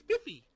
spiffy.